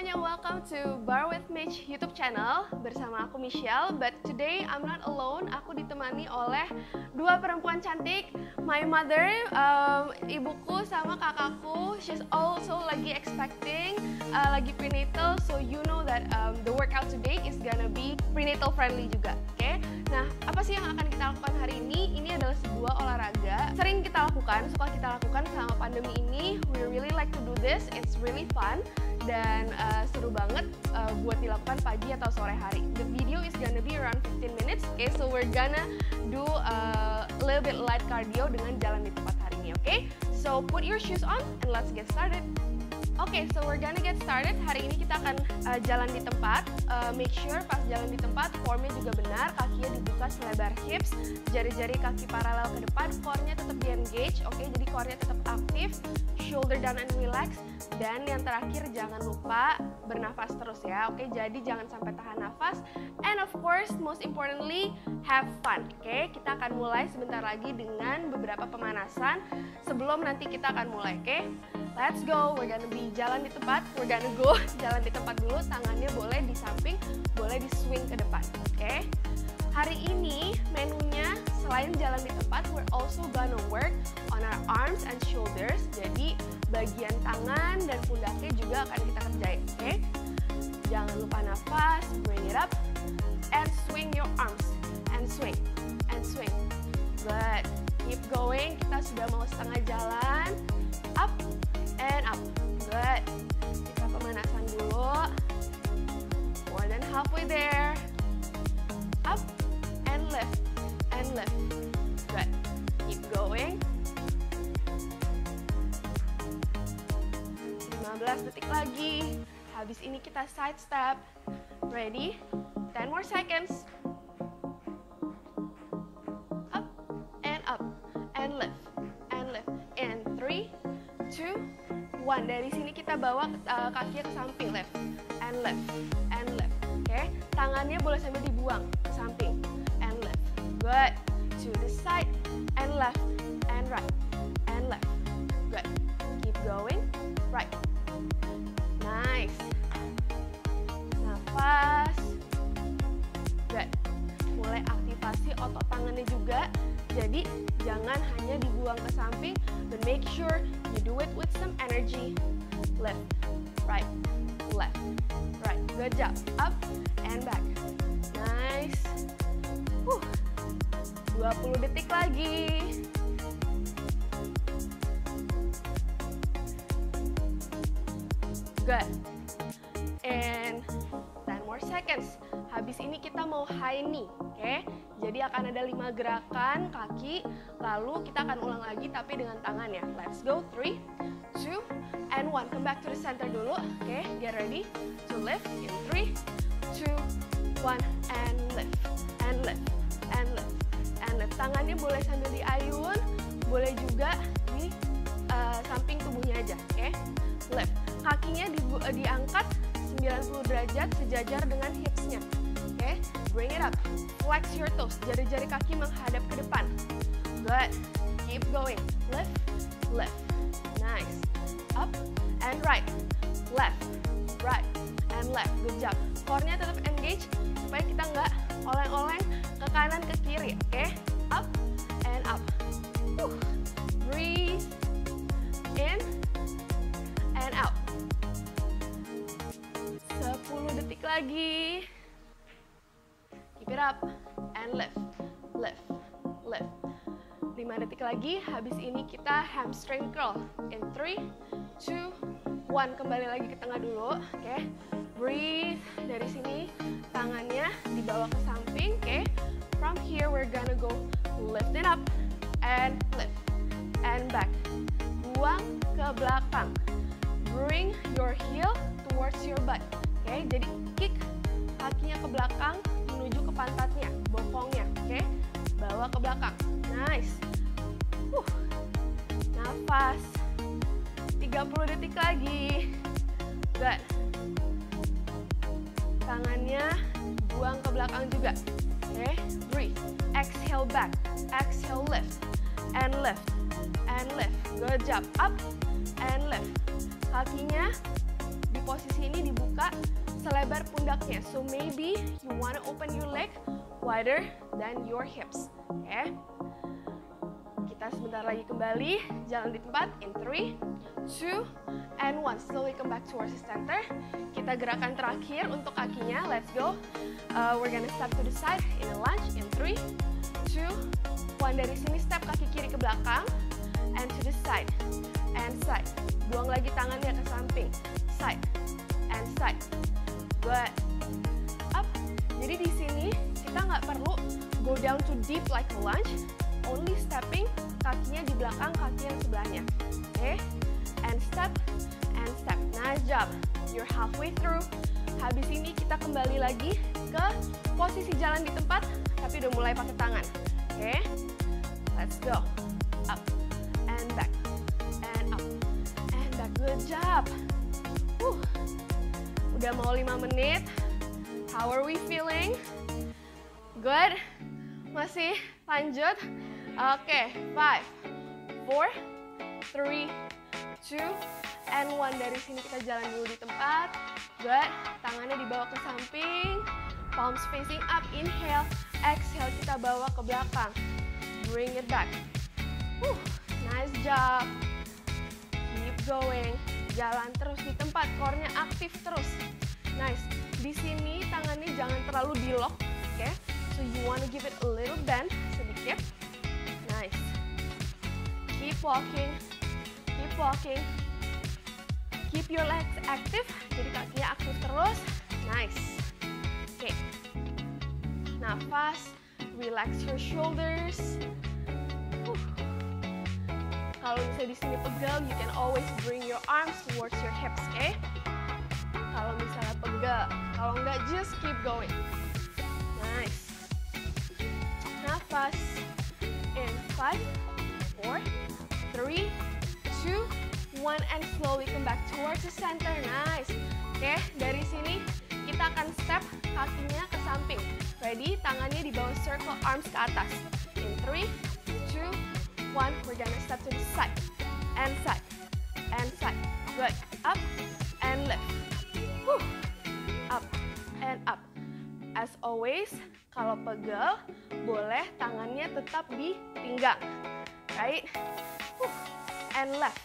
semuanya, welcome to Bar with Mitch YouTube channel bersama aku Michelle. But today I'm not alone. Aku ditemani oleh dua perempuan cantik, my mother, um, ibuku sama kakakku. She's also lagi expecting, uh, lagi prenatal. So you know that um, the workout today is gonna be prenatal friendly juga. Oke? Okay? Nah, apa sih yang akan kita lakukan hari ini? Ini adalah sebuah olahraga sering kita lakukan, suka kita lakukan selama pandemi ini. We really like to do this. It's really fun dan uh, seru banget uh, buat dilakukan pagi atau sore hari. The video is gonna be around 15 minutes. Okay, so we're gonna do a little bit light cardio dengan jalan di tempat hari ini. Okay, so put your shoes on and let's get started. Oke, okay, so we're gonna get started. Hari ini kita akan uh, jalan di tempat. Uh, make sure pas jalan di tempat, formnya juga benar. Kakinya dibuka selebar hips, jari-jari kaki paralel ke depan, core-nya tetap di engage. Oke, okay, jadi core-nya tetap aktif, shoulder down and relax. Dan yang terakhir jangan lupa bernafas terus ya. Oke, jadi jangan sampai tahan nafas. And of course, most importantly, have fun. Oke, kita akan mulai sebentar lagi dengan beberapa pemanasan sebelum nanti kita akan mulai. Oke. Let's go, we're gonna be jalan di tempat, we're gonna go jalan di tempat dulu, tangannya boleh di samping, boleh di swing ke depan, oke? Hari ini menunya selain jalan di tempat, we're also gonna work on our arms and shoulders, jadi bagian tangan dan pundaknya juga akan kita kerjain, oke? Okay? Jangan lupa nafas, bring it up, and swing your arms, and swing, and swing. Good, keep going, kita sudah mau setengah jalan, up, and up. Good. Kita pemanasan dulu. More than halfway there. And lift. Good. Keep going. 15 detik lagi. Habis ini kita side step. Ready? 10 more seconds. Up and up and lift and lift. In 3, 2, one. Dari sini kita bawa uh, kakinya ke samping, left and left and left. Oke, okay? tangannya boleh sambil dibuang ke samping and left. Good. To the side and left and right and left. Good. Keep going. Right. Nice. Nafas. Good. Mulai aktivasi otot tangannya juga. Jadi jangan hanya dibuang ke samping, but make sure you do it with some energy. Left, right, left, right. Good job. Up and back. Nice. Huh. 20 detik lagi. Good. And 10 more seconds. Habis ini kita mau high knee, oke? Okay? Jadi akan ada 5 gerakan kaki, lalu kita akan ulang lagi tapi dengan tangan ya. Let's go, 3, 2, and 1. Come back to the center dulu, oke? Okay? Get ready to lift in 3, 2, 1, and lift, and lift, and lift, and lift. Tangannya boleh sambil diayun, boleh juga di uh, samping tubuhnya aja, oke? Okay? Lift. Kakinya di, uh, diangkat 90 derajat sejajar dengan hipsnya. Oke, okay? bring it up. Flex your toes. Jari-jari kaki menghadap ke depan. Good. Keep going. Lift, lift. Nice. Up and right. Left, right, and left. Good job. Core-nya tetap engage supaya kita nggak oleng-oleng ke kanan ke kiri. Oke, okay? up and up. Uh. Breathe in and out. 10 detik lagi. Keep it up and lift, lift, lift. 5 detik lagi, habis ini kita hamstring curl. In 3, 2, 1. Kembali lagi ke tengah dulu, oke. Okay. Breathe. Dari sini tangannya dibawa ke samping, oke. Okay. From here we're gonna go lift it up and lift and back. Buang ke belakang. Bring your heel towards your butt. Oke, okay, jadi kick kakinya ke belakang menuju ke pantatnya, bokongnya. Oke, okay? bawa ke belakang. Nice. Uh. Nafas. 30 detik lagi. Good. Tangannya buang ke belakang juga. Oke, okay? breathe. Exhale back. Exhale lift. And lift. And lift. Good job. Up and lift. Kakinya di posisi ini dibuka selebar pundaknya. So maybe you wanna open your leg wider than your hips. Oke. Okay? Kita sebentar lagi kembali, jalan di tempat in 3, 2, and 1. Slowly come back towards the center. Kita gerakan terakhir untuk kakinya. Let's go. Uh, we're gonna step to the side in a lunge in 3, 2, 1. Dari sini step kaki kiri ke belakang and to the side and side. Buang lagi tangannya ke samping. Side and side. Good. Up. Jadi di sini kita nggak perlu go down to deep like a lunge. Only stepping kakinya di belakang kaki yang sebelahnya. Oke. Okay? And step and step. Nice job. You're halfway through. Habis ini kita kembali lagi ke posisi jalan di tempat, tapi udah mulai pakai tangan. Oke. Okay? Let's go. Up and back and up and back. Good job. Uh, udah mau 5 menit. How are we feeling? Good? Masih lanjut? Oke. 5, 4, 3, 2, and 1. Dari sini kita jalan dulu di tempat. Good. Tangannya dibawa ke samping. Palms facing up. Inhale. Exhale, kita bawa ke belakang. Bring it back. Nice job. Keep going. Jalan terus di tempat, core-nya aktif terus. Nice. Di sini tangannya jangan terlalu di lock, oke? Okay? So you want to give it a little bend sedikit. Keep walking. Keep walking. Keep your legs active. Jadi kakinya aktif terus. Nice. Oke. Okay. Nafas. Relax your shoulders. Kalau misalnya di sini pegel, you can always bring your arms towards your hips, oke? Okay? Kalau misalnya pegel, kalau enggak, just keep going. Nice. Nafas. Three, two, one, and slowly come back towards the center. Nice. Oke, dari sini kita akan step kakinya ke samping. Ready? Tangannya di bawah circle, arms ke atas. In three, two, one. We're gonna step to the side and side and side. Good. Up and lift. Whew. Up and up. As always, kalau pegel, boleh tangannya tetap di pinggang. Right? And left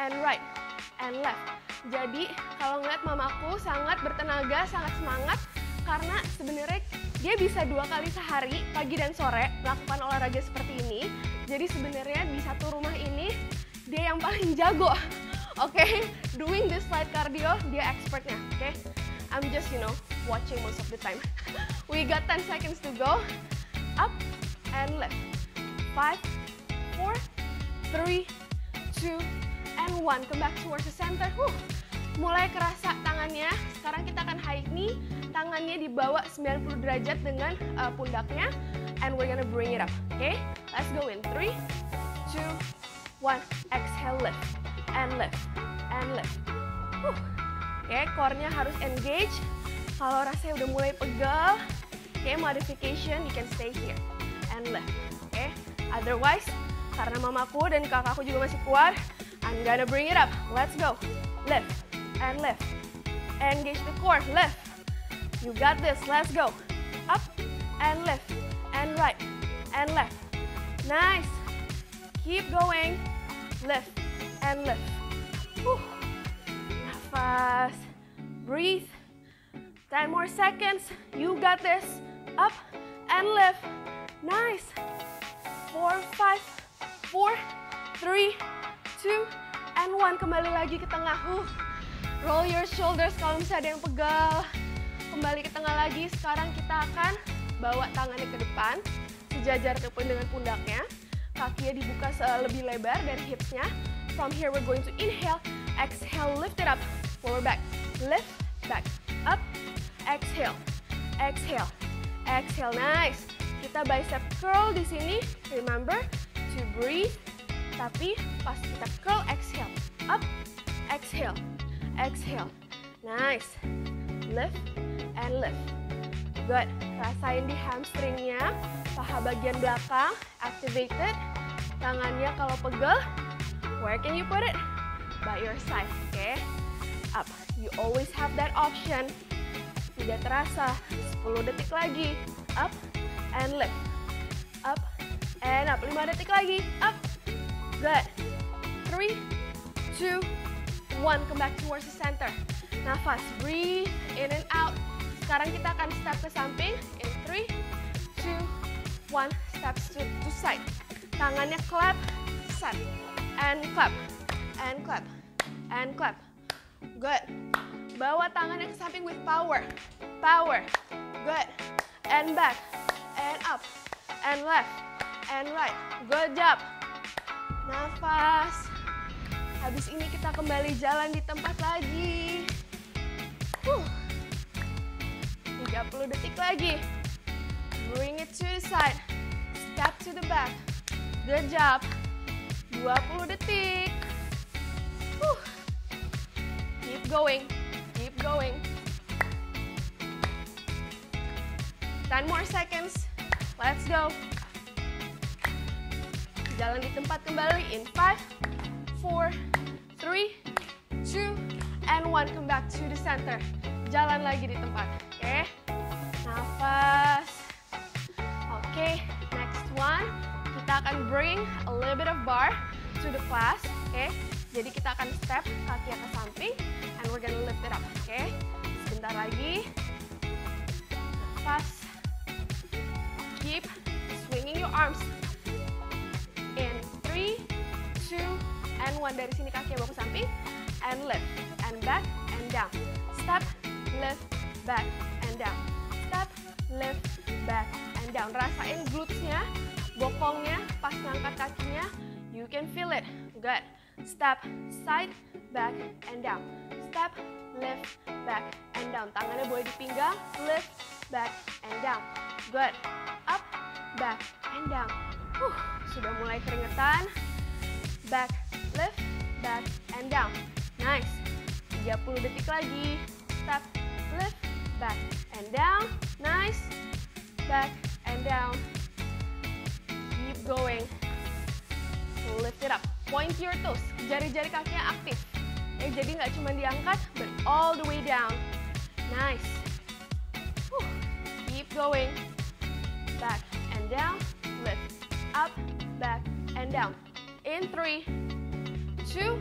and right and left. Jadi kalau ngeliat mamaku sangat bertenaga, sangat semangat karena sebenarnya dia bisa dua kali sehari pagi dan sore melakukan olahraga seperti ini. Jadi sebenarnya di satu rumah ini dia yang paling jago. Oke, okay? doing this light cardio dia expertnya. Oke, okay? I'm just you know watching most of the time. We got 10 seconds to go. Up and left. Five, four, three, two, and one. Come back towards the center. Huh. Mulai kerasa tangannya. Sekarang kita akan high knee. Tangannya dibawa 90 derajat dengan uh, pundaknya. And we're gonna bring it up. Okay? let's go in. Three, two, one. Exhale, lift. And lift. And lift. Huh. Oke, okay, core-nya harus engage. Kalau rasanya udah mulai pegel, oke, okay, modification, you can stay here. And lift. Oke, okay? otherwise, karena mamaku dan kakakku juga masih kuat, I'm gonna bring it up. Let's go. Lift and lift. Engage the core. Lift. You got this. Let's go. Up and lift. And right. And left. Nice. Keep going. Lift and lift. Nafas. Breathe. 10 more seconds. You got this. Up and lift. Nice. Four, five, four, three, two, and one. Kembali lagi ke tengah. Uh. Roll your shoulders kalau misalnya ada yang pegal. Kembali ke tengah lagi. Sekarang kita akan bawa tangannya ke depan. Sejajar dengan pundaknya. Kakinya dibuka lebih lebar dari hipsnya. From here we're going to inhale. Exhale, lift it up. Forward back. Lift, back. Up. Exhale. Exhale. Exhale. Nice. Kita bicep curl di sini. Remember to breathe tapi pas kita curl, exhale. Up, exhale, exhale. Nice. Lift and lift. Good. Rasain di hamstringnya, paha bagian belakang, activated. Tangannya kalau pegel, where can you put it? By your side, oke? Okay? Up. You always have that option. Tidak terasa. 10 detik lagi. Up and lift. Up and up. 5 detik lagi. Up. Good. 3, 2, 1. Come back towards the center. Nafas. Breathe in and out. Sekarang kita akan step ke samping. In 3, 2, 1. Steps to, to side. Tangannya clap, set, and clap, and clap, and clap. Good. Bawa tangannya ke samping with power. Power. Good. And back. And up. And left. And right. Good job. Nafas. Habis ini kita kembali jalan di tempat lagi. Huh. 30 detik lagi. Bring it to the side. Step to the back. Good job. 20 detik. Huh. Keep going. Keep going. 10 more seconds. Let's go. Jalan di tempat kembali in 5, 4, 3, 2, and 1. Come back to the center. Jalan lagi di tempat. Oke. Okay? Nafas. Oke, okay, next one. Kita akan bring a little bit of bar to the class. Oke. Okay? Jadi kita akan step kaki ke samping and we're gonna lift it up. Oke. Okay? Sebentar lagi. Nafas. Keep swinging your arms. And 1. Dari sini kaki bawa ke samping. And lift. And back and down. Step, lift, back, and down. Step, lift, back, and down. Rasain glutesnya, bokongnya, pas ngangkat kakinya. You can feel it. Good. Step, side, back, and down. Step, lift, back, and down. Tangannya boleh di pinggang. Lift, back, and down. Good. Up, back, and down. Uh, sudah mulai keringetan. Back, lift, back, and down. Nice. 30 detik lagi. Step, lift, back, and down. Nice. Back, and down. Keep going. Lift it up. Point your toes. Jari-jari kakinya aktif. Eh, jadi nggak cuma diangkat, but all the way down. Nice. Whew. Keep going. Back and down. Lift. Up, back, and down. In three, two,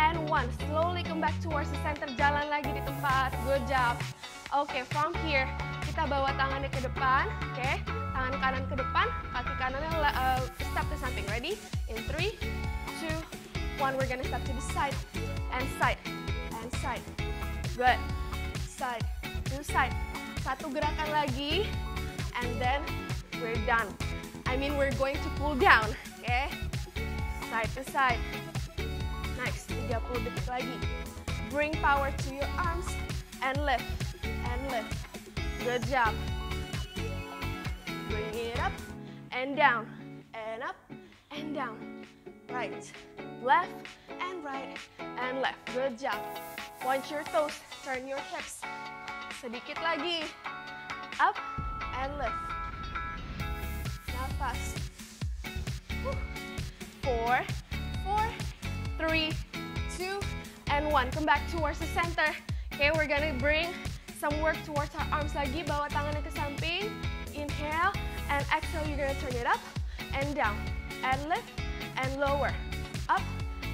and one. Slowly come back towards the center. Jalan lagi di tempat. Good job. Okay, from here, kita bawa tangannya ke depan. Oke, okay. tangan kanan ke depan, kaki kanannya uh, step ke samping. Ready? In three, two, one. We're gonna step to the side and side and side. Good. Side to side. Satu gerakan lagi, and then we're done. I mean, we're going to pull down. Okay? side to side. Next, 30 detik lagi. Bring power to your arms and lift and lift. Good job. Bring it up and down and up and down. Right, left and right and left. Good job. Point your toes, turn your hips. Sedikit lagi. Up and lift. Nafas. Four, four, three, two, and one. Come back towards the center. Okay, we're gonna bring some work towards our arms lagi. Bawa tangannya ke samping. Inhale and exhale. You're gonna turn it up and down. And lift and lower. Up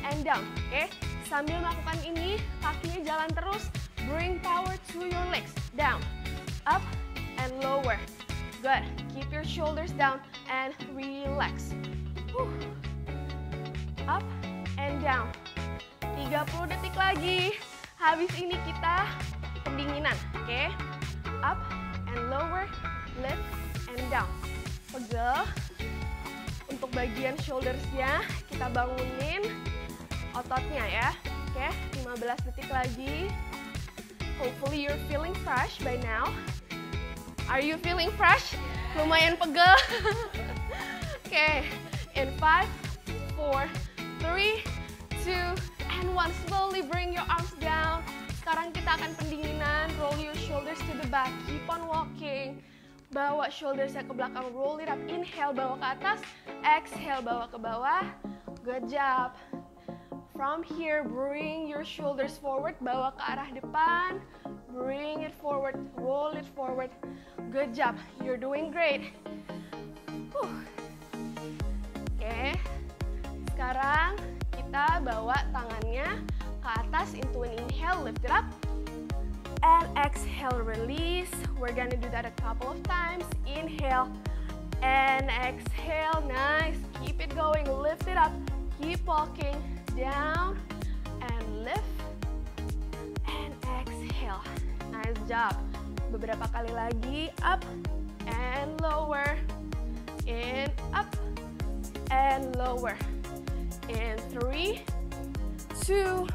and down. Okay, sambil melakukan ini, kakinya jalan terus. Bring power to your legs. Down, up, and lower. Good. Keep your shoulders down and relax. Whew. Up and down. 30 detik lagi. Habis ini kita pendinginan, oke? Okay? Up and lower, lift and down. Pegel. Untuk bagian shoulders-nya, kita bangunin ototnya ya. Oke, okay? 15 detik lagi. Hopefully you're feeling fresh by now. Are you feeling fresh? Lumayan pegel. Oke, okay. in 5, 4, 3, 2, and 1. Slowly bring your arms down. Sekarang kita akan pendinginan. Roll your shoulders to the back. Keep on walking. Bawa shoulders ke belakang. Roll it up. Inhale, bawa ke atas. Exhale, bawa ke bawah. Good job. From here, bring your shoulders forward, bawa ke arah depan. Bring it forward, roll it forward. Good job, you're doing great. Oke, okay. sekarang kita bawa tangannya ke atas into an inhale, lift it up. And exhale, release. We're gonna do that a couple of times. Inhale and exhale, nice. Keep it going, lift it up. Keep walking down and lift and exhale. Nice job. Beberapa kali lagi, up and lower. In, up and lower in three, two,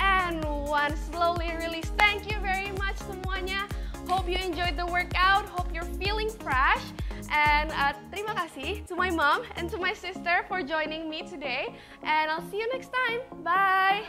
and one. Slowly release. Thank you very much semuanya. Hope you enjoyed the workout. Hope you're feeling fresh. And uh, terima kasih to my mom and to my sister for joining me today. And I'll see you next time. Bye.